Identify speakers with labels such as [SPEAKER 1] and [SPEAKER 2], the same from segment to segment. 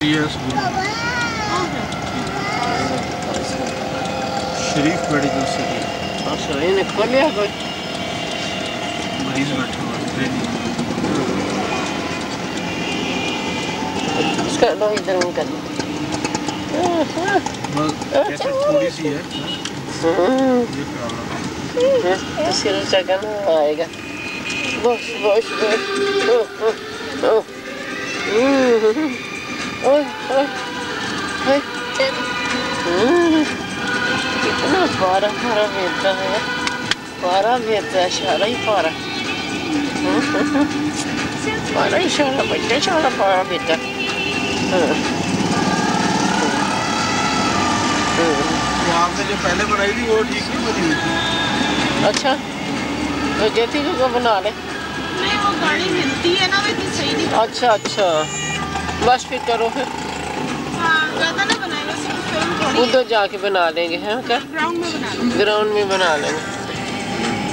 [SPEAKER 1] Yes, शरीफ medical city
[SPEAKER 2] अच्छा इन्हें खोलिया कोई
[SPEAKER 1] मरीज बैठा हुआ है ट्रेनिंग
[SPEAKER 2] उसका लो इधर में कर
[SPEAKER 1] बस कैसे थोड़ी सी है ये प्रॉब्लम
[SPEAKER 2] तो सिर चका ना आएगा बस बस बस ओ, ओ, ओ। हम्म, ओए ओए ओए। कितना पारा पारा बेहता है। पारा बेहता है इशारा ही पारा। पारा इशारा बच्चा इशारा पारा बेटा हाँ। हाँ।
[SPEAKER 1] तो जो पहले बनाई थी वो ठीक नहीं बनी हुई
[SPEAKER 2] अच्छा तो जैती को बना ले।
[SPEAKER 3] नहीं वो गाड़ी मिलती है ना वो इतनी सही नहीं।
[SPEAKER 2] अच्छा अच्छा। बस फिर करो फिर।
[SPEAKER 3] हाँ ज़्यादा ना बनाएगा सिर्फ़ फ़िल्म थोड़ी
[SPEAKER 2] उधर जाके बना लेंगे हैं क्या?
[SPEAKER 3] ग्राउंड में बना लो
[SPEAKER 2] ग्राउंड में बना लेंगे।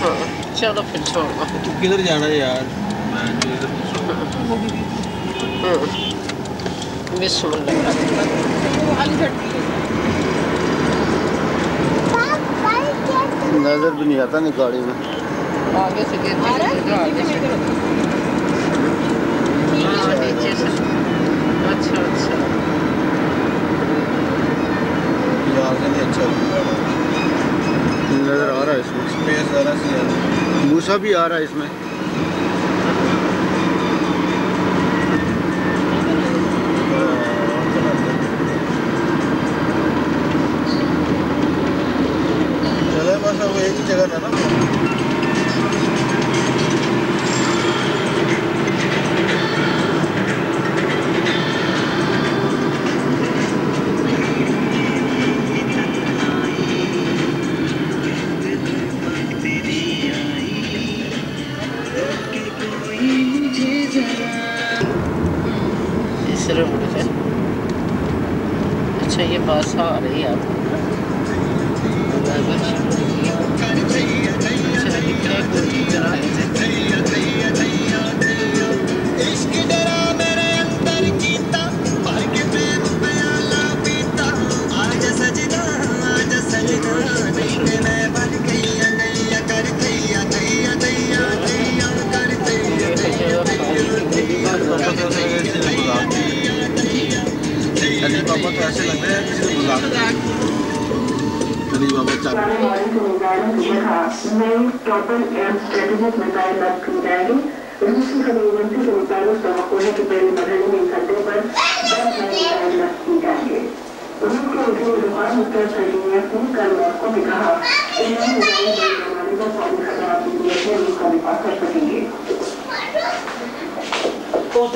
[SPEAKER 2] हाँ चलो फिर छोड़ो।
[SPEAKER 1] तो किधर जाना है यार? इधर
[SPEAKER 2] हाँ।
[SPEAKER 1] नज़र भी नहीं आता नहीं गाड़ी में
[SPEAKER 2] आगे से गिरती
[SPEAKER 3] आ रहा
[SPEAKER 2] आगे से। हाँ, नीचे से। अच्छा अच्छा।
[SPEAKER 1] अच्छा नज़र आ रहा है इसमें। स्पेस ज़रा सी है मूसा भी आ रहा है इसमें। चले बस अब एक ही जगह था ना
[SPEAKER 2] इस रोड से। अच्छा ये बस आ रही है। आपको
[SPEAKER 4] रूसी खबर के मुताबिक तो है पहले मरहले में इस पर दस मिसाइल लॉन्च की जाएँगे रूस के वज़ीर ज़ुबान मुख्तर सलीमियत ने कल मॉस्को में कहा कि मिसाइल बड़े पैमाने पर फौजी खतरा की नीयत में रूस का दिफा कर सकेंगे
[SPEAKER 5] ਉਸ